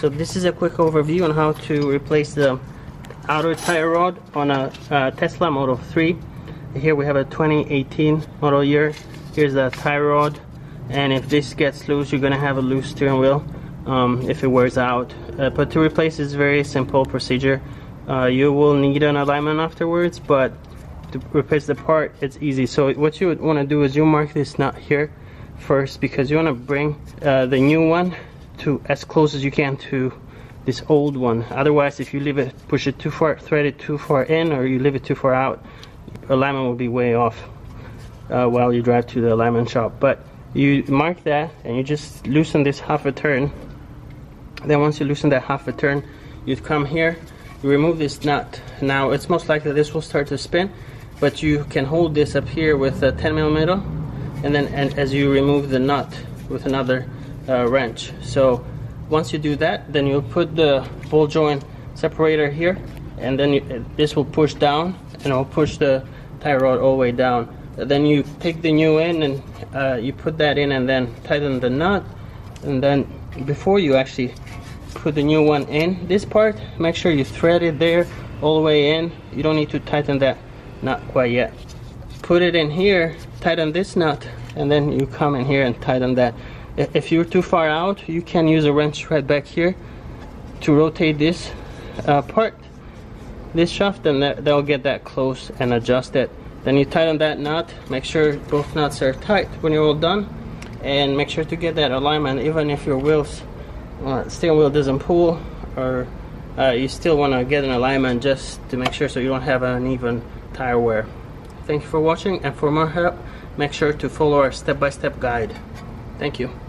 so this is a quick overview on how to replace the outer tie rod on a, uh, Tesla Model 3 here we have a 2018 model year. Here's the tie rod. And if this gets loose you're gonna have a loose steering wheel um, if it wears out. Uh, but to replace is very simple procedure. Uh, you will need an alignment afterwards but to replace the part it's easy. So what you would want to do is you mark this nut here first because you want to bring uh, the new one to as close as you can to this old one. Otherwise if you leave it push it too far thread it too far in or you leave it too far out alignment will be way off uh, while you drive to the alignment shop. But you mark that and you just loosen this half a turn. Then once you loosen that half a turn you come here you remove this nut. Now it's most likely this will start to spin but you can hold this up here with a 10 millimeter and then and as you remove the nut with another uh, wrench. So once you do that then you'll put the ball joint separator here and then you, this will push down and it'll push the tie rod all the way down. Then you take the new end and uh, you put that in and then tighten the nut and then before you actually put the new one in this part make sure you thread it there all the way in. You don't need to tighten that not quite yet. Put it in here tighten this nut and then you come in here and tighten that if you're too far out you can use a wrench right back here to rotate this uh, part this shaft and that, they'll get that close and adjust it then you tighten that nut make sure both nuts are tight when you're all done and make sure to get that alignment even if your wheels uh, steering wheel doesn't pull or uh, you still want to get an alignment just to make sure so you don't have an uneven tire wear. Thank you for watching and for more help make sure to follow our step-by-step -step guide. Thank you